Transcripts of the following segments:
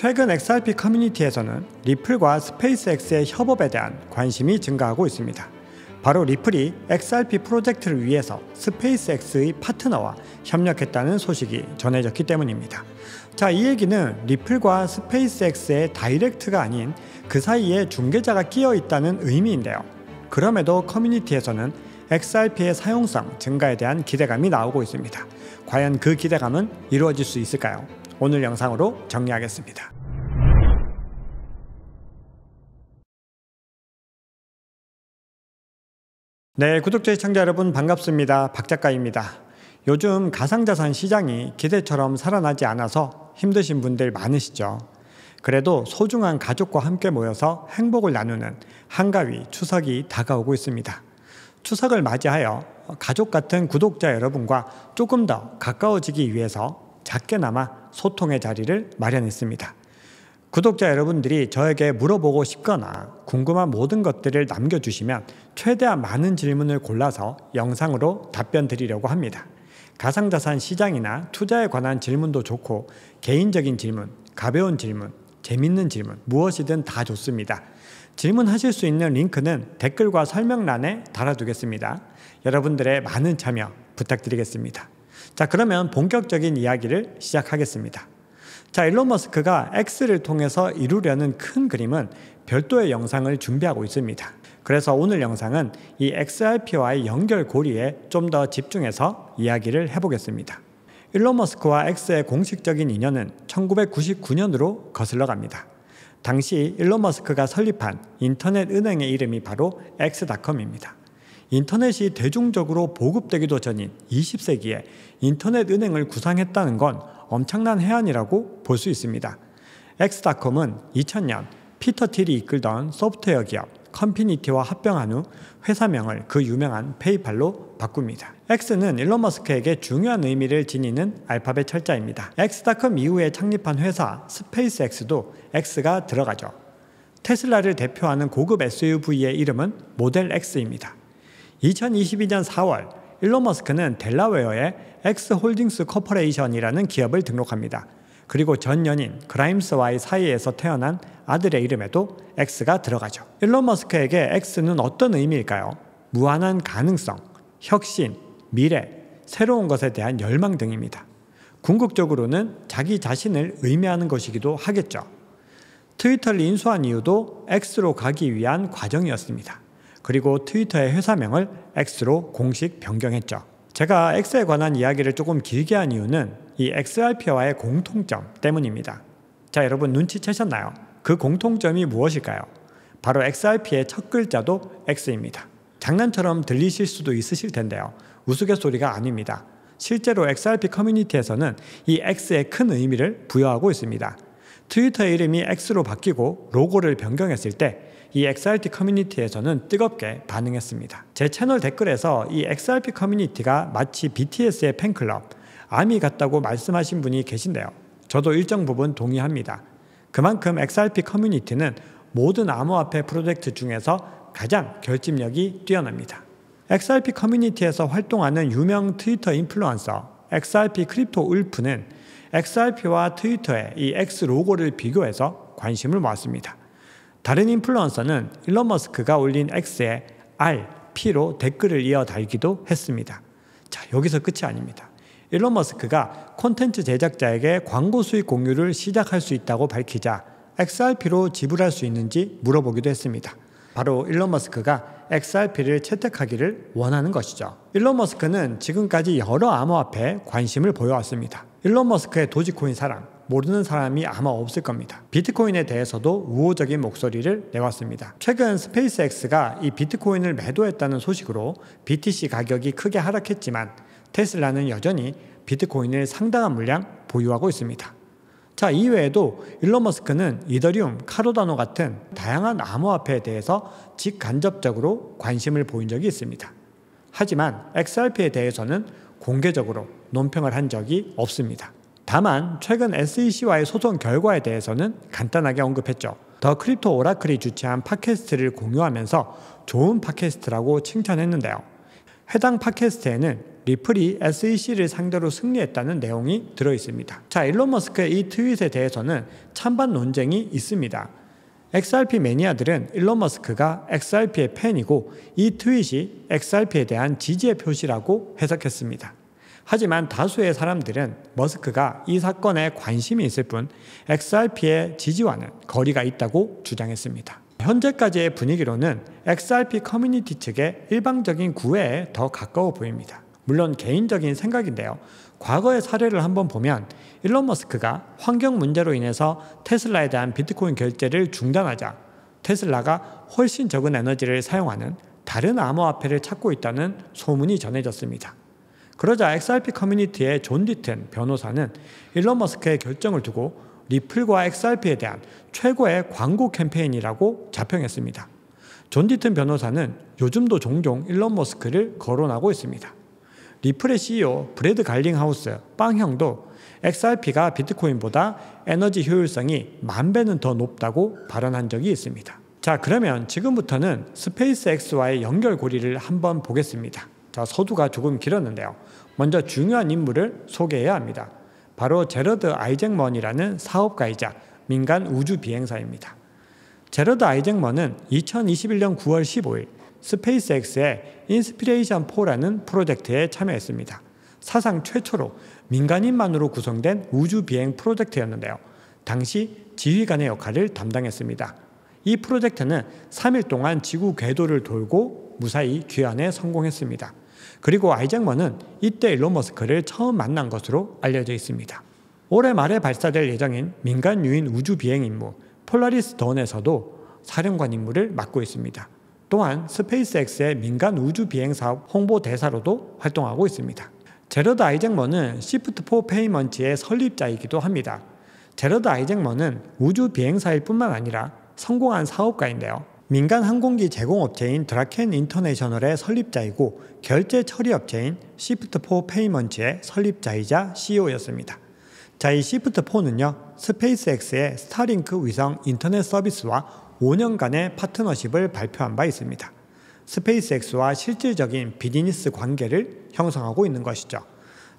최근 XRP 커뮤니티에서는 리플과 스페이스X의 협업에 대한 관심이 증가하고 있습니다. 바로 리플이 XRP 프로젝트를 위해서 스페이스X의 파트너와 협력했다는 소식이 전해졌기 때문입니다. 자, 이 얘기는 리플과 스페이스X의 direct가 아닌 그 사이에 중개자가 끼어 있다는 의미인데요. 그럼에도 커뮤니티에서는 XRP의 사용성 증가에 대한 기대감이 나오고 있습니다. 과연 그 기대감은 이루어질 수 있을까요? 오늘 영상으로 정리하겠습니다. 네, 구독자 시청자 여러분 반갑습니다. 박 작가입니다. 요즘 가상자산 시장이 기대처럼 살아나지 않아서 힘드신 분들 많으시죠. 그래도 소중한 가족과 함께 모여서 행복을 나누는 한가위 추석이 다가오고 있습니다. 추석을 맞이하여 가족 같은 구독자 여러분과 조금 더 가까워지기 위해서 작게나마 소통의 자리를 마련했습니다. 구독자 여러분들이 저에게 물어보고 싶거나 궁금한 모든 것들을 남겨주시면 최대한 많은 질문을 골라서 영상으로 답변 드리려고 합니다. 가상자산 시장이나 투자에 관한 질문도 좋고 개인적인 질문, 가벼운 질문, 재밌는 질문 무엇이든 다 좋습니다. 질문하실 수 있는 링크는 댓글과 설명란에 달아두겠습니다. 여러분들의 많은 참여 부탁드리겠습니다. 자, 그러면 본격적인 이야기를 시작하겠습니다. 자, 일론 머스크가 X를 통해서 이루려는 큰 그림은 별도의 영상을 준비하고 있습니다. 그래서 오늘 영상은 이 XRP와의 연결 고리에 좀 더 집중해서 이야기를 해보겠습니다. 일론 머스크와 X의 공식적인 인연은 1999년으로 거슬러 갑니다. 당시 일론 머스크가 설립한 인터넷 은행의 이름이 바로 X닷컴입니다. 인터넷이 대중적으로 보급되기도 전인 20세기에 인터넷 은행을 구상했다는 건 엄청난 혜안이라고 볼 수 있습니다. 엑스닷컴은 2000년 피터 틸이 이끌던 소프트웨어 기업 콘피니티와 합병한 후 회사명을 그 유명한 페이팔로 바꿉니다. X는 일론 머스크에게 중요한 의미를 지니는 알파벳 철자입니다. 엑스닷컴 이후에 창립한 회사 스페이스X도 X가 들어가죠. 테슬라를 대표하는 고급 SUV의 이름은 모델 X입니다. 2022년 4월 일론 머스크는 델라웨어에 엑스 홀딩스 코퍼레이션이라는 기업을 등록합니다. 그리고 전 연인 그라임스와의 사이에서 태어난 아들의 이름에도 X가 들어가죠. 일론 머스크에게 X는 어떤 의미일까요? 무한한 가능성, 혁신, 미래, 새로운 것에 대한 열망 등입니다. 궁극적으로는 자기 자신을 의미하는 것이기도 하겠죠. 트위터를 인수한 이유도 X로 가기 위한 과정이었습니다. 그리고 트위터의 회사명을 X로 공식 변경했죠. 제가 X에 관한 이야기를 조금 길게 한 이유는 이 XRP와의 공통점 때문입니다. 자, 여러분 눈치채셨나요? 그 공통점이 무엇일까요? 바로 XRP의 첫 글자도 X입니다. 장난처럼 들리실 수도 있으실 텐데요. 우스갯소리가 아닙니다. 실제로 XRP 커뮤니티에서는 이 X에 큰 의미를 부여하고 있습니다. 트위터의 이름이 X로 바뀌고 로고를 변경했을 때 이 XRP 커뮤니티에서는 뜨겁게 반응했습니다. 제 채널 댓글에서 이 XRP 커뮤니티가 마치 BTS의 팬클럽, 아미 같다고 말씀하신 분이 계신데요. 저도 일정 부분 동의합니다. 그만큼 XRP 커뮤니티는 모든 암호화폐 프로젝트 중에서 가장 결집력이 뛰어납니다. XRP 커뮤니티에서 활동하는 유명 트위터 인플루언서 XRP 크립토 울프는 XRP와 트위터의 이 X 로고를 비교해서 관심을 모았습니다. 다른 인플루언서는 일론 머스크가 올린 X에 R, P로 댓글을 이어 달기도 했습니다. 자, 여기서 끝이 아닙니다. 일론 머스크가 콘텐츠 제작자에게 광고 수익 공유를 시작할 수 있다고 밝히자 XRP로 지불할 수 있는지 물어보기도 했습니다. 바로 일론 머스크가 XRP를 채택하기를 원하는 것이죠. 일론 머스크는 지금까지 여러 암호화폐에 관심을 보여왔습니다. 일론 머스크의 도지코인 사랑, 모르는 사람이 아마 없을 겁니다. 비트코인에 대해서도 우호적인 목소리를 내왔습니다. 최근 스페이스X가 이 비트코인을 매도했다는 소식으로 BTC 가격이 크게 하락했지만 테슬라는 여전히 비트코인을 상당한 물량 보유하고 있습니다. 자, 이외에도 일론 머스크는 이더리움, 카르다노 같은 다양한 암호화폐에 대해서 직간접적으로 관심을 보인 적이 있습니다. 하지만 XRP에 대해서는 공개적으로 논평을 한 적이 없습니다. 다만 최근 SEC와의 소송 결과에 대해서는 간단하게 언급했죠. 더 크립토 오라클이 주최한 팟캐스트를 공유하면서 좋은 팟캐스트라고 칭찬했는데요. 해당 팟캐스트에는 리플이 SEC를 상대로 승리했다는 내용이 들어 있습니다. 자, 일론 머스크의 이 트윗에 대해서는 찬반 논쟁이 있습니다. XRP 매니아들은 일론 머스크가 XRP의 팬이고 이 트윗이 XRP에 대한 지지의 표시라고 해석했습니다. 하지만 다수의 사람들은 머스크가 이 사건에 관심이 있을 뿐 XRP의 지지와는 거리가 있다고 주장했습니다. 현재까지의 분위기로는 XRP 커뮤니티 측의 일방적인 구애에 더 가까워 보입니다. 물론 개인적인 생각인데요. 과거의 사례를 한번 보면 일론 머스크가 환경 문제로 인해서 테슬라에 대한 비트코인 결제를 중단하자 테슬라가 훨씬 적은 에너지를 사용하는 다른 암호화폐를 찾고 있다는 소문이 전해졌습니다. 그러자 XRP 커뮤니티의 존 디튼 변호사는 일론 머스크의 결정을 두고 리플과 XRP에 대한 최고의 광고 캠페인이라고 자평했습니다. 존 디튼 변호사는 요즘도 종종 일론 머스크를 거론하고 있습니다. 리플의 CEO 브래드 갈링하우스 빵형도 XRP가 비트코인보다 에너지 효율성이 만 배는 더 높다고 발언한 적이 있습니다. 자, 그러면 지금부터는 스페이스X와의 연결고리를 한번 보겠습니다. 자, 서두가 조금 길었는데요. 먼저 중요한 인물을 소개해야 합니다. 바로 제러드 아이잭먼이라는 사업가이자 민간 우주 비행사입니다. 제러드 아이잭먼은 2021년 9월 15일 스페이스X의 인스피레이션 4라는 프로젝트에 참여했습니다. 사상 최초로 민간인만으로 구성된 우주 비행 프로젝트였는데요. 당시 지휘관의 역할을 담당했습니다. 이 프로젝트는 3일 동안 지구 궤도를 돌고 무사히 귀환에 성공했습니다. 그리고 아이잭먼은 이때 일론 머스크를 처음 만난 것으로 알려져 있습니다. 올해 말에 발사될 예정인 민간 유인 우주 비행 임무 폴라리스 던에서도 사령관 임무를 맡고 있습니다. 또한 스페이스X의 민간 우주 비행 사업 홍보 대사로도 활동하고 있습니다. 제러드 아이잭먼은 시프트4 페이먼트의 설립자이기도 합니다. 제러드 아이잭먼은 우주 비행사일 뿐만 아니라 성공한 사업가인데요. 민간 항공기 제공업체인 드라켄 인터내셔널의 설립자이고 결제 처리 업체인 시프트4 페이먼트의 설립자이자 CEO였습니다. 자, 이 시프트4는요, 스페이스X의 스타링크 위성 인터넷 서비스와 5년간의 파트너십을 발표한 바 있습니다. 스페이스X와 실질적인 비즈니스 관계를 형성하고 있는 것이죠.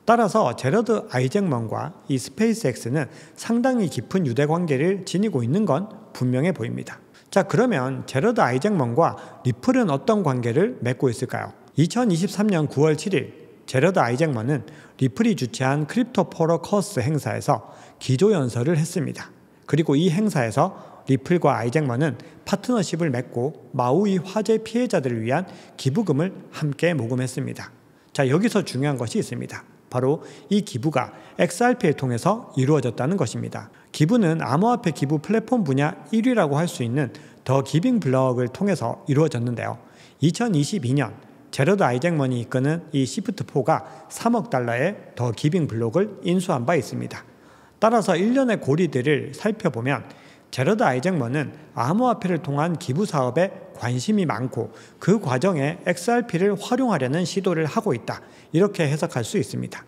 따라서 제러드 아이잭먼과 이 스페이스X는 상당히 깊은 유대 관계를 지니고 있는 건 분명해 보입니다. 자, 그러면 제러드 아이잭먼과 리플은 어떤 관계를 맺고 있을까요? 2023년 9월 7일 제러드 아이잭먼은 리플이 주최한 Crypto for a Cause 행사에서 기조 연설을 했습니다. 그리고 이 행사에서 리플과 아이잭먼은 파트너십을 맺고 마우이 화재 피해자들을 위한 기부금을 함께 모금했습니다. 자, 여기서 중요한 것이 있습니다. 바로 이 기부가 XRP를 통해서 이루어졌다는 것입니다. 기부는 암호화폐 기부 플랫폼 분야 1위라고 할 수 있는 The Giving Block을 통해서 이루어졌는데요. 2022년 제러드 아이잭먼이 이끄는 이 시프트4가 3억 달러의 더 기빙 블록을 인수한 바 있습니다. 따라서 일련의 고리들을 살펴보면 제러드 아이잭먼은 암호화폐를 통한 기부 사업에 관심이 많고 그 과정에 XRP를 활용하려는 시도를 하고 있다. 이렇게 해석할 수 있습니다.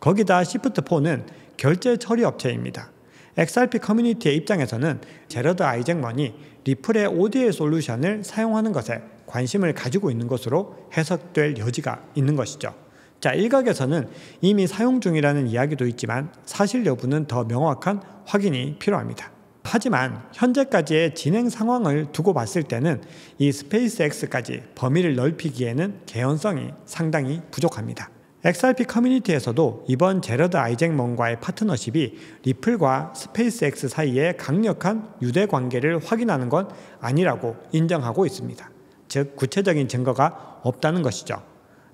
거기다 시프트4는 결제 처리 업체입니다. XRP 커뮤니티의 입장에서는 제러드 아이잭먼이 리플의 ODL 솔루션을 사용하는 것에 관심을 가지고 있는 것으로 해석될 여지가 있는 것이죠. 자, 일각에서는 이미 사용 중이라는 이야기도 있지만 사실 여부는 더 명확한 확인이 필요합니다. 하지만 현재까지의 진행 상황을 두고 봤을 때는 이 스페이스X까지 범위를 넓히기에는 개연성이 상당히 부족합니다. XRP 커뮤니티에서도 이번 제러드 아이잭먼과의 파트너십이 리플과 스페이스X 사이의 강력한 유대 관계를 확인하는 건 아니라고 인정하고 있습니다. 즉 구체적인 증거가 없다는 것이죠.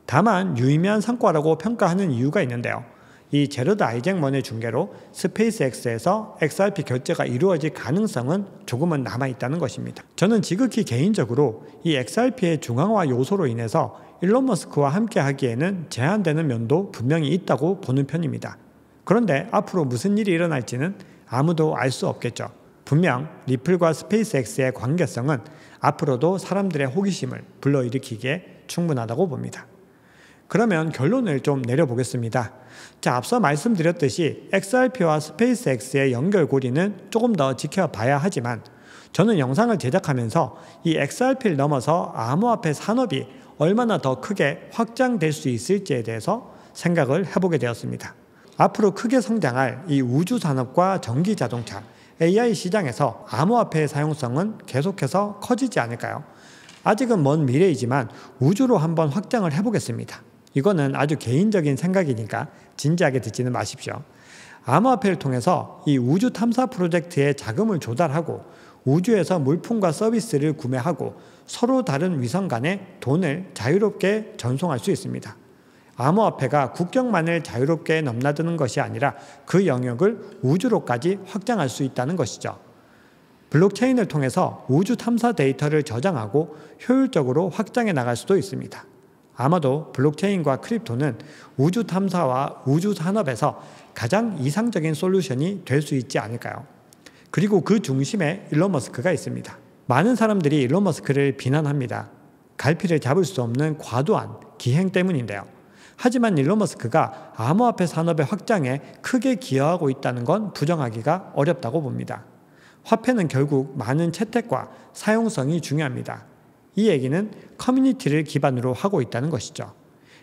다만 유의미한 성과라고 평가하는 이유가 있는데요. 이 제러드 아이잭먼의 중계로 스페이스X에서 XRP 결제가 이루어질 가능성은 조금은 남아 있다는 것입니다. 저는 지극히 개인적으로 이 XRP의 중앙화 요소로 인해서 일론 머스크와 함께 하기에는 제한되는 면도 분명히 있다고 보는 편입니다. 그런데 앞으로 무슨 일이 일어날지는 아무도 알 수 없겠죠. 분명 리플과 스페이스X의 관계성은 앞으로도 사람들의 호기심을 불러일으키기에 충분하다고 봅니다. 그러면 결론을 좀 내려보겠습니다. 자, 앞서 말씀드렸듯이 XRP와 스페이스X의 연결고리는 조금 더 지켜봐야 하지만 저는 영상을 제작하면서 이 XRP를 넘어서 암호화폐 산업이 얼마나 더 크게 확장될 수 있을지에 대해서 생각을 해보게 되었습니다. 앞으로 크게 성장할 이 우주 산업과 전기 자동차, AI 시장에서 암호화폐의 사용성은 계속해서 커지지 않을까요? 아직은 먼 미래이지만 우주로 한번 확장을 해보겠습니다. 이거는 아주 개인적인 생각이니까 진지하게 듣지는 마십시오. 암호화폐를 통해서 이 우주 탐사 프로젝트에 자금을 조달하고 우주에서 물품과 서비스를 구매하고 서로 다른 위성 간에 돈을 자유롭게 전송할 수 있습니다. 암호화폐가 국경만을 자유롭게 넘나드는 것이 아니라 그 영역을 우주로까지 확장할 수 있다는 것이죠. 블록체인을 통해서 우주 탐사 데이터를 저장하고 효율적으로 확장해 나갈 수도 있습니다. 아마도 블록체인과 crypto는 우주 탐사와 우주 산업에서 가장 이상적인 솔루션이 될 수 있지 않을까요? 그리고 그 중심에 일론 머스크가 있습니다. 많은 사람들이 일론 머스크를 비난합니다. 갈피를 잡을 수 없는 과도한 기행 때문인데요. 하지만 일론 머스크가 암호화폐 산업의 확장에 크게 기여하고 있다는 건 부정하기가 어렵다고 봅니다. 화폐는 결국 많은 채택과 사용성이 중요합니다. 이 얘기는 커뮤니티를 기반으로 하고 있다는 것이죠.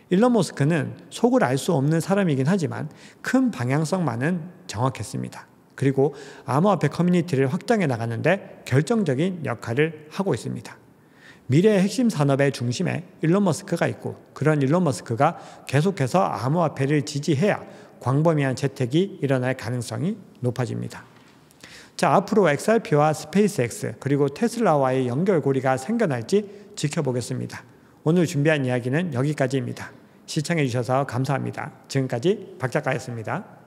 일론 머스크는 속을 알 수 없는 사람이긴 하지만 큰 방향성만은 정확했습니다. 그리고 암호화폐 커뮤니티를 확장해 나가는데 결정적인 역할을 하고 있습니다. 미래의 핵심 산업의 중심에 일론 머스크가 있고 그런 일론 머스크가 계속해서 암호화폐를 지지해야 광범위한 재택이 일어날 가능성이 높아집니다. 자, 앞으로 XRP와 스페이스X 그리고 테슬라와의 연결고리가 생겨날지 지켜보겠습니다. 오늘 준비한 이야기는 여기까지입니다. 시청해 주셔서 감사합니다. 지금까지 박 작가였습니다.